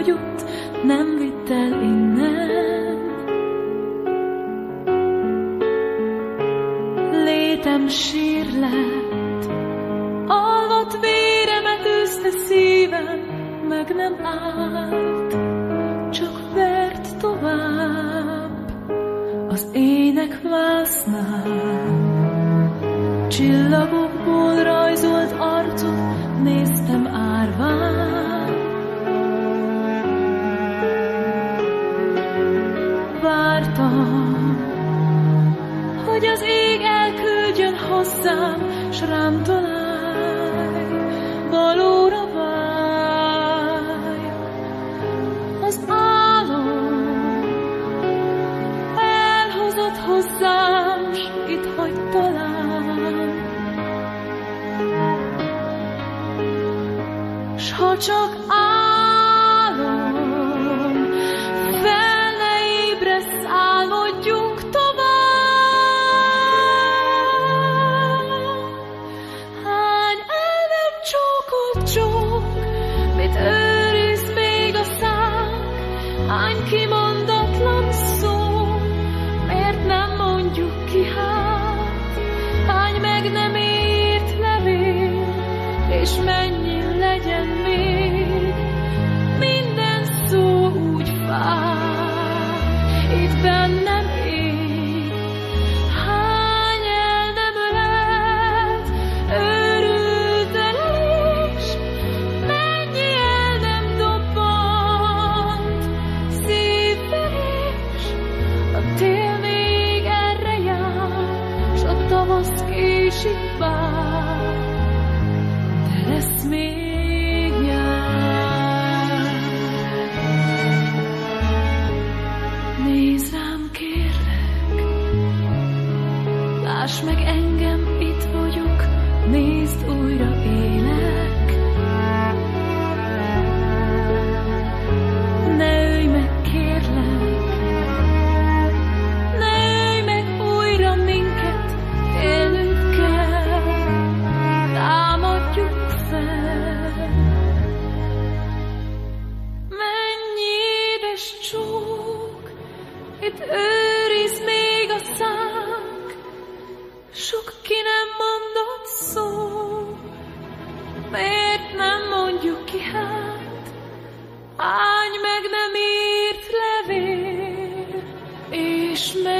elhagyott, nem vitt el innen. Létem sír lett, alvat véremet üzte szívem, meg nem állt, csak vert tovább az ének vásznál. Csillagokból rajzolt arcot néztem árván, hogy az ég elküldjön hozzám, s rám találj, valóra meg nem írt levél, és mennyi legyen még, minden szó úgy fáj, láss meg engem, itt vagyok, nézd újra élek. Itt őriz még a szánk, sok ki nem mondott szó, miért nem mondjuk ki? Hát, hány meg nem írt levél, és mennyi